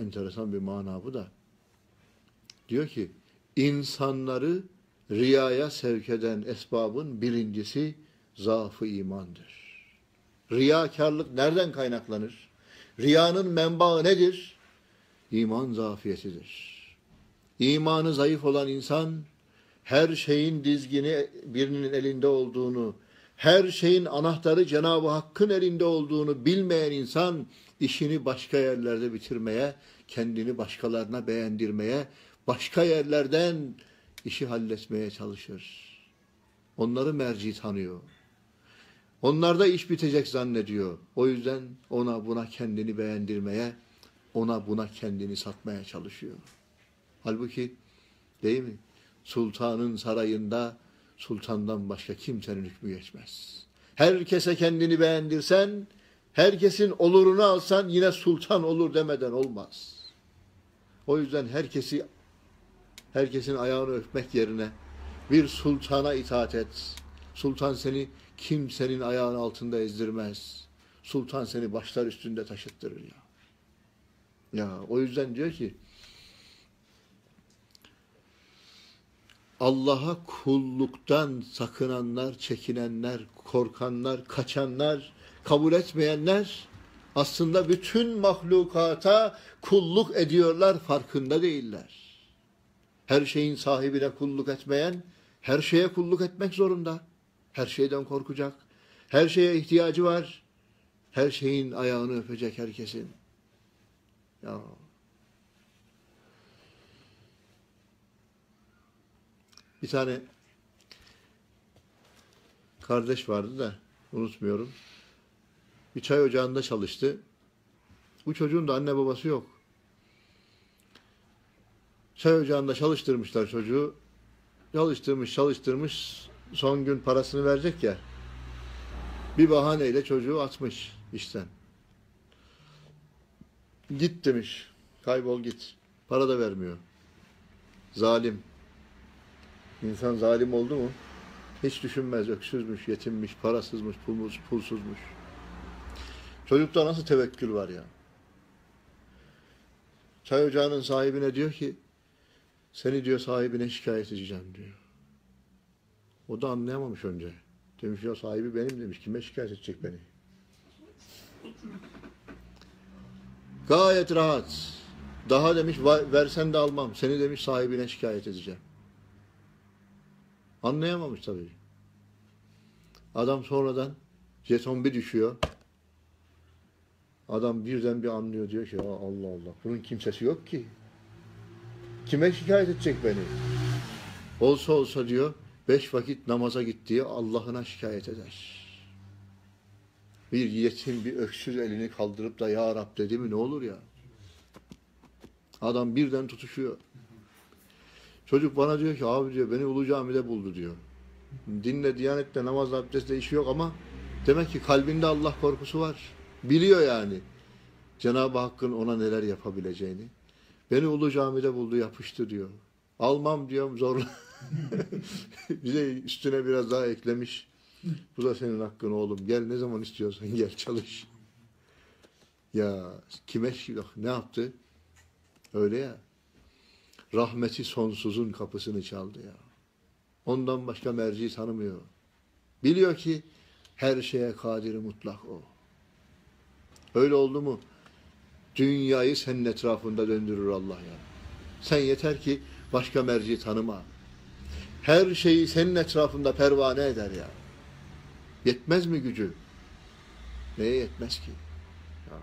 Enteresan bir mana bu da. Diyor ki insanları riyaya sevk eden esbabın birincisi zaafı imandır. Riyakarlık nereden kaynaklanır? Riyanın menbaı nedir? İman zafiyetidir. İmanı zayıf olan insan her şeyin dizgini birinin elinde olduğunu, her şeyin anahtarı Cenab-ı Hakk'ın elinde olduğunu bilmeyen insan işini başka yerlerde bitirmeye, kendini başkalarına beğendirmeye, başka yerlerden işi halletmeye çalışır. Onları merci tanıyor. Onlarda iş bitecek zannediyor. O yüzden ona buna kendini beğendirmeye, ona buna kendini satmaya çalışıyor. Halbuki değil mi? Sultanın sarayında sultandan başka kimsenin hükmü geçmez. Herkese kendini beğendirsen, herkesin olurunu alsan yine sultan olur demeden olmaz. O yüzden herkesi herkesin ayağını öpmek yerine bir sultana itaat et. Sultan seni kimsenin ayağının altında ezdirmez. Sultan seni başlar üstünde taşıttırır ya. Ya o yüzden diyor ki Allah'a kulluktan sakınanlar, çekinenler, korkanlar, kaçanlar, kabul etmeyenler aslında bütün mahlukata kulluk ediyorlar, farkında değiller. Her şeyin sahibine kulluk etmeyen, her şeye kulluk etmek zorunda. Her şeyden korkacak. Her şeye ihtiyacı var. Her şeyin ayağını öpecek herkesin. Ya Bir tane kardeş vardı da unutmuyorum. Bir çay ocağında çalıştı. Bu çocuğun da anne babası yok. Çay ocağında çalıştırmışlar çocuğu. Çalıştırmış, çalıştırmış. Son gün parasını verecek ya. Bir bahaneyle çocuğu atmış işten. Git demiş. Kaybol git. Para da vermiyor. Zalim. İnsan zalim oldu mu? Hiç düşünmez. Öksüzmüş, yetimmiş, parasızmış, pulmuz, pulsuzmuş. Çocukta nasıl tevekkül var ya? Çay ocağının sahibine diyor ki seni diyor sahibine şikayet edeceğim diyor. O da anlayamamış önce. Demiş ya sahibi benim demiş. Kime şikayet edecek beni? Gayet rahat. Daha demiş versen de almam. Seni demiş sahibine şikayet edeceğim. Anlayamamış tabii. Adam sonradan jeton bir düşüyor. Adam birden bir anlıyor diyor ki Allah Allah bunun kimsesi yok ki. Kime şikayet edecek beni? Olsa olsa diyor beş vakit namaza gittiği Allah'ına şikayet eder. Bir yetim bir öksüz elini kaldırıp da ya Rab dedi mi ne olur ya? Adam birden tutuşuyor. Çocuk bana diyor ki abi diyor beni Ulu Cami'de buldu diyor. Dinle, diyanette, namazla, abdestle işi yok ama demek ki kalbinde Allah korkusu var. Biliyor yani. Cenab-ı Hakk'ın ona neler yapabileceğini. Beni Ulu Cami'de buldu yapıştı diyor. Almam diyorum zorla. Bize üstüne biraz daha eklemiş. Bu da senin hakkın oğlum. Gel ne zaman istiyorsan gel çalış. Ya kime ne yaptı? Öyle ya rahmeti sonsuzun kapısını çaldı ya. Ondan başka merci tanımıyor. Biliyor ki her şeye kadiri mutlak o. Öyle oldu mu dünyayı senin etrafında döndürür Allah ya. Sen yeter ki başka merci tanıma. Her şeyi senin etrafında pervane eder ya. Yetmez mi gücü? Neye yetmez ki? Ya.